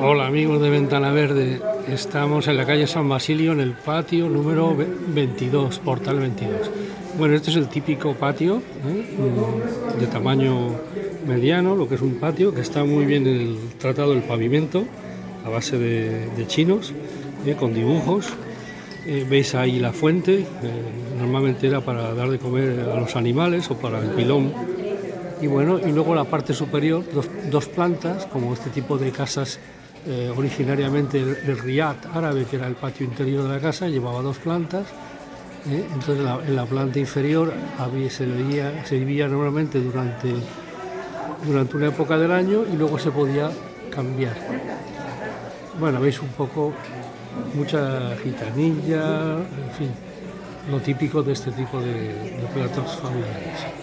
Hola amigos de Ventana Verde, estamos en la calle San Basilio en el patio número 22, portal 22. Bueno, este es el típico patio ¿eh? Mm, de tamaño mediano, lo que es un patio que está muy bien tratado el pavimento a base de, chinos, ¿eh? con dibujos. Eh, veis ahí la fuente, normalmente era para dar de comer a los animales o para el pilón y bueno, y luego la parte superior, dos, plantas, como este tipo de casas, eh, originariamente el, riad árabe, que era el patio interior de la casa, llevaba dos plantas. ¿eh? entonces en la planta inferior había, se, veía, se vivía normalmente durante, durante una época del año y luego se podía cambiar. Bueno, veis un poco mucha gitanilla, en fin, lo típico de este tipo de, de platos familiares.